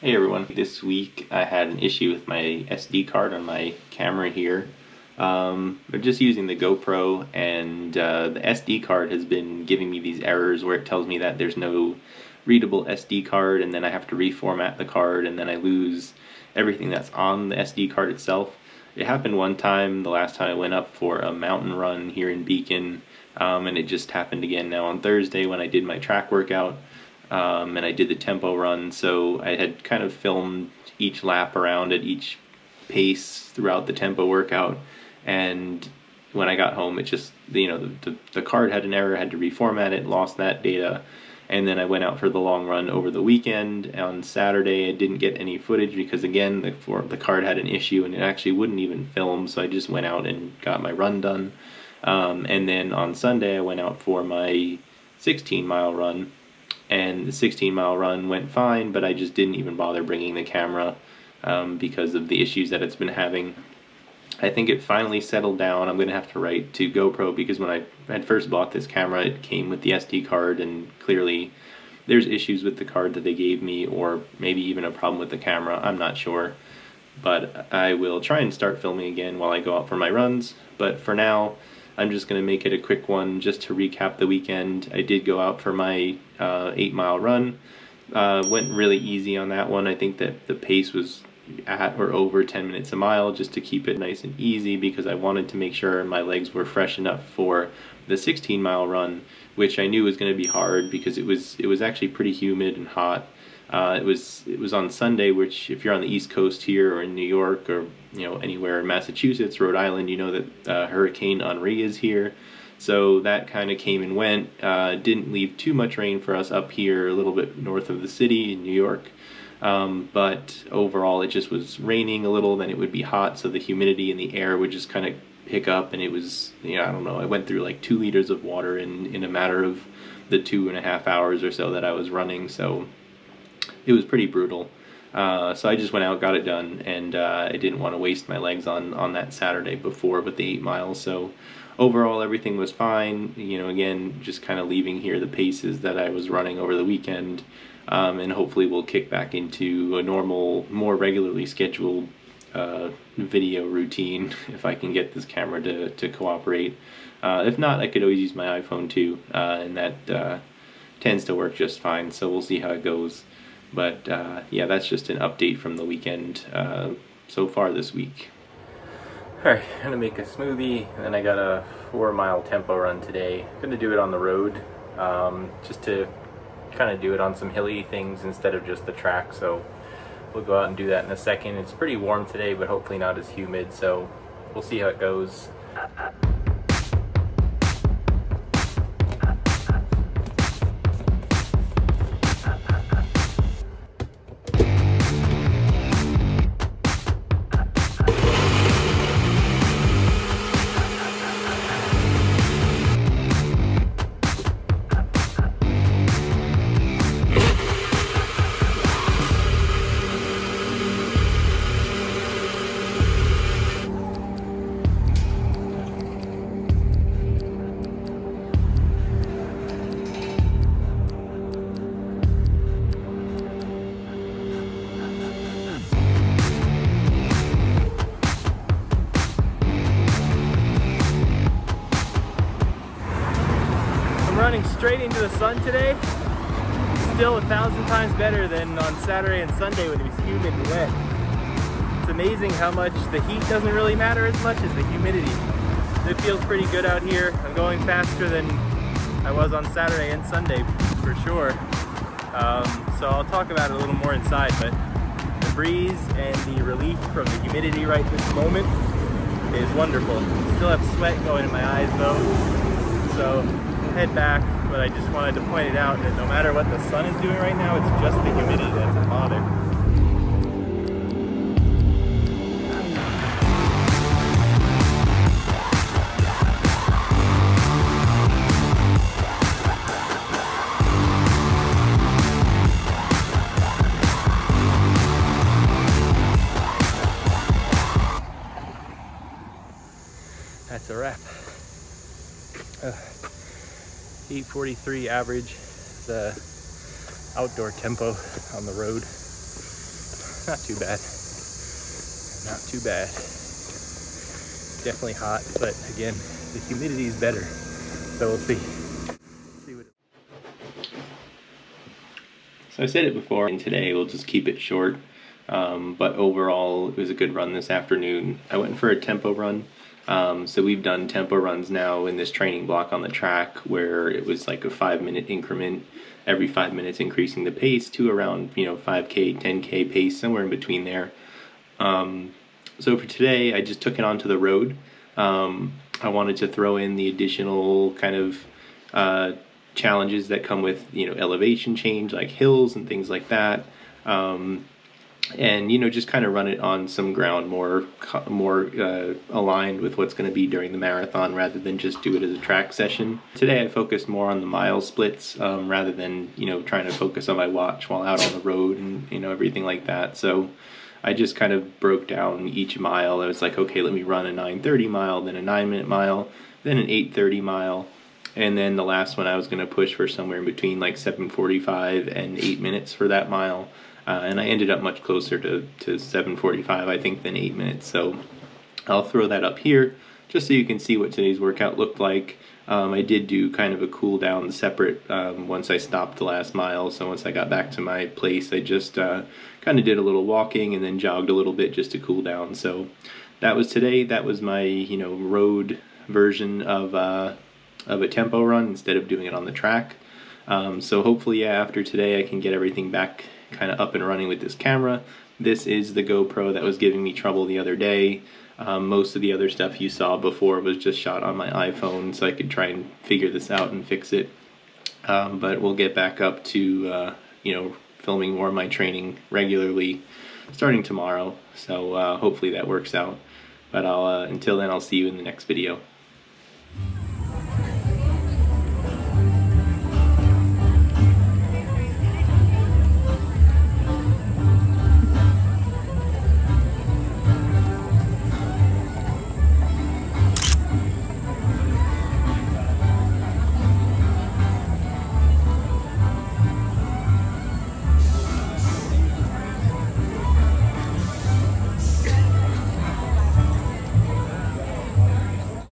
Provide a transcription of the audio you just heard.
Hey everyone, this week I had an issue with my SD card on my camera here. Um, I'm just using the GoPro and uh, the SD card has been giving me these errors where it tells me that there's no readable SD card and then I have to reformat the card and then I lose everything that's on the SD card itself. It happened one time, the last time I went up for a mountain run here in Beacon, um, and it just happened again now on Thursday when I did my track workout um, and I did the tempo run. So I had kind of filmed each lap around at each pace throughout the tempo workout. And when I got home, it just, you know, the, the, the card had an error, had to reformat it, lost that data. And then I went out for the long run over the weekend. On Saturday, I didn't get any footage because, again, the, for, the card had an issue and it actually wouldn't even film. So I just went out and got my run done. Um, and then on Sunday, I went out for my 16 mile run and the 16 mile run went fine, but I just didn't even bother bringing the camera um, because of the issues that it's been having. I think it finally settled down. I'm going to have to write to GoPro because when I had first bought this camera, it came with the SD card, and clearly there's issues with the card that they gave me, or maybe even a problem with the camera. I'm not sure. But I will try and start filming again while I go out for my runs. But for now, I'm just going to make it a quick one just to recap the weekend. I did go out for my uh, eight mile run. Uh, went really easy on that one. I think that the pace was at or over 10 minutes a mile just to keep it nice and easy because I wanted to make sure my legs were fresh enough for the 16 mile run, which I knew was going to be hard because it was it was actually pretty humid and hot. Uh, it was it was on Sunday, which if you're on the East Coast here or in New York or you know anywhere in Massachusetts, Rhode Island, you know that uh, Hurricane Henri is here. So that kind of came and went. Uh, didn't leave too much rain for us up here, a little bit north of the city in New York. Um, but overall, it just was raining a little. Then it would be hot, so the humidity in the air would just kind of pick up, and it was you know I don't know. I went through like two liters of water in in a matter of the two and a half hours or so that I was running. So it was pretty brutal. Uh, so I just went out, got it done, and uh, I didn't want to waste my legs on on that Saturday before with the eight miles. So overall, everything was fine. You know, again, just kind of leaving here the paces that I was running over the weekend, um, and hopefully we'll kick back into a normal, more regularly scheduled uh, video routine if I can get this camera to to cooperate. Uh, if not, I could always use my iPhone too, uh, and that uh, tends to work just fine. So we'll see how it goes. But uh, yeah, that's just an update from the weekend uh, so far this week. Alright, gonna make a smoothie, and I got a four mile tempo run today. Gonna do it on the road, um, just to kind of do it on some hilly things instead of just the track. So we'll go out and do that in a second. It's pretty warm today, but hopefully not as humid, so we'll see how it goes. Running straight into the sun today. Still a thousand times better than on Saturday and Sunday when it was humid and wet. It's amazing how much the heat doesn't really matter as much as the humidity. It feels pretty good out here. I'm going faster than I was on Saturday and Sunday for sure. Um, so I'll talk about it a little more inside, but the breeze and the relief from the humidity right this moment is wonderful. Still have sweat going in my eyes though, so head back, but I just wanted to point it out that no matter what the sun is doing right now, it's just the humidity that's a bother. That's a wrap. Uh. 843 average, the outdoor tempo on the road. not too bad. Not too bad. Definitely hot, but again, the humidity is better. So we'll see. so I said it before, and today we'll just keep it short. Um, but overall, it was a good run this afternoon. I went for a tempo run. Um, so we've done tempo runs now in this training block on the track where it was like a five minute increment, every five minutes increasing the pace to around, you know, 5K, 10K pace, somewhere in between there. Um, so for today, I just took it onto the road. Um, I wanted to throw in the additional kind of uh, challenges that come with, you know, elevation change, like hills and things like that. Um, and you know just kind of run it on some ground more more uh, aligned with what's going to be during the marathon rather than just do it as a track session. Today i focused more on the mile splits um, rather than you know trying to focus on my watch while out on the road and you know everything like that. So i just kind of broke down each mile. I was like okay let me run a 930 mile then a 9 minute mile then an 830 mile and then the last one i was going to push for somewhere in between like 745 and 8 minutes for that mile uh, and I ended up much closer to, to 7.45 I think than 8 minutes. So I'll throw that up here just so you can see what today's workout looked like. Um, I did do kind of a cool down separate um, once I stopped the last mile. So once I got back to my place I just uh, kind of did a little walking and then jogged a little bit just to cool down. So that was today. That was my you know road version of uh, of a tempo run instead of doing it on the track. Um, so hopefully yeah, after today I can get everything back kind of up and running with this camera. This is the GoPro that was giving me trouble the other day. Um, most of the other stuff you saw before was just shot on my iPhone so I could try and figure this out and fix it. Um, but we'll get back up to, uh, you know, filming more of my training regularly starting tomorrow. So uh, hopefully that works out. But I'll, uh, until then, I'll see you in the next video.